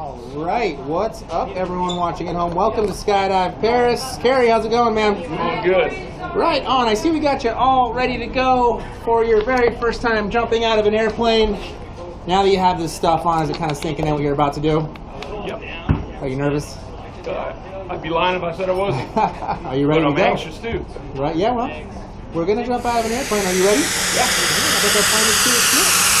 All right, what's up, everyone watching at home? Welcome to Skydive Perris. Cary, how's it going, man? Doing good. Right on. I see we got you all ready to go for your very first time jumping out of an airplane. Now that you have this stuff on, is it kind of sinking in what you're about to do? Yep. Are you nervous? Uh, I'd be lying if I said I wasn't. Are you ready But I'm to go? anxious too. Right? Yeah. Well, we're gonna jump out of an airplane. Are you ready? Yeah. I bet that plane is too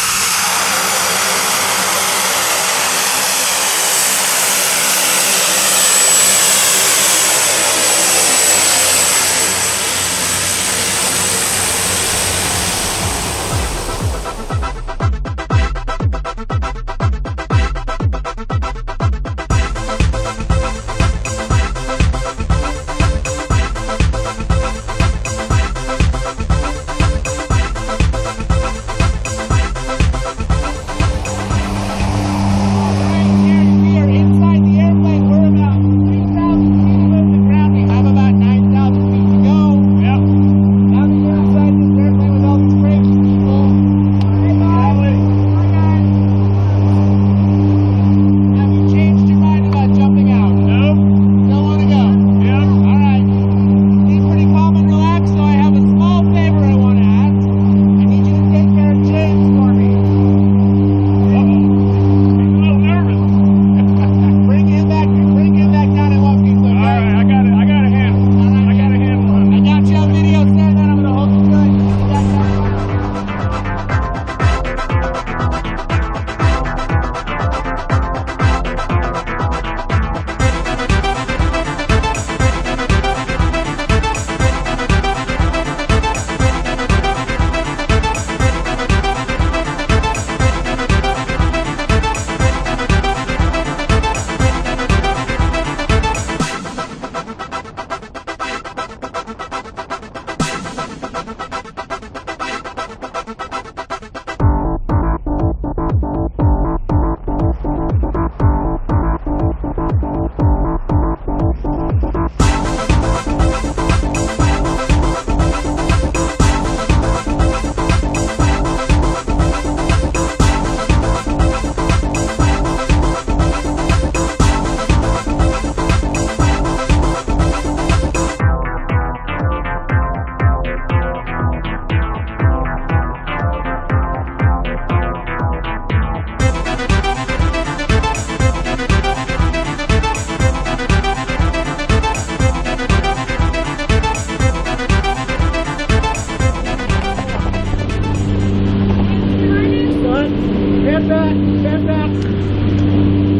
Stand back, stand back.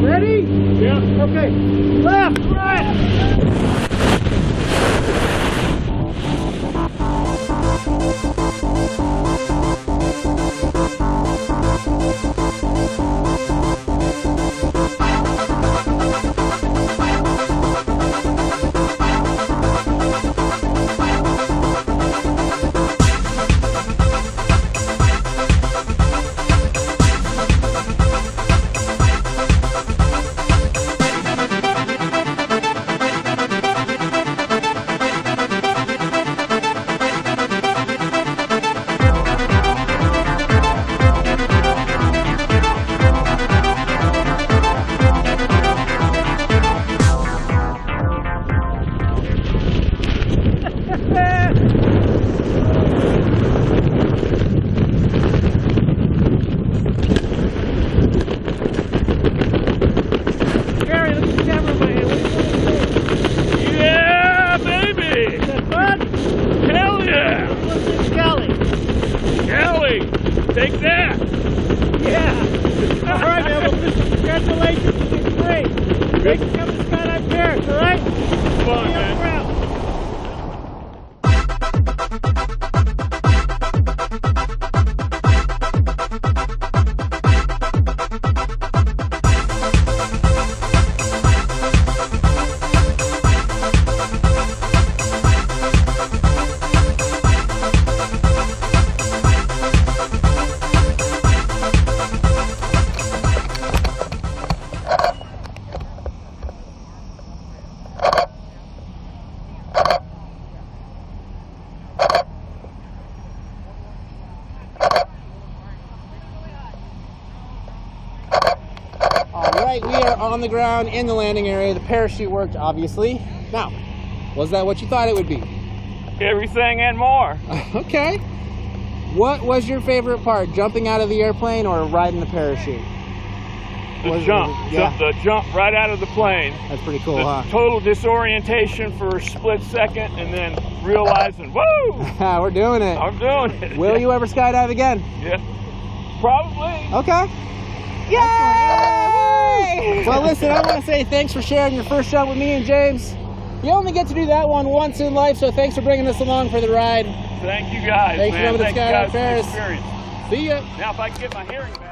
Ready? Yeah. Okay. Left, Thank you. Right, we are on the ground in the landing area. The parachute worked, obviously. Now, was that what you thought it would be? Everything and more. okay. What was your favorite part, jumping out of the airplane or riding the parachute? The Was- jump. yeah. The, the jump right out of the plane. That's pretty cool, The huh? total disorientation for a split second and then realizing, woo, We're doing it. I'm doing it. Will you ever skydive again? Yeah. Probably. Okay. Yay! Well, listen, I want to say thanks for sharing your first shot with me and James. You only get to do that one once in life, so thanks for bringing us along for the ride. Thank you guys, Thanks for coming to Thank you Skydive for the Perris. experience. See ya. Now, if I can get my hearing back.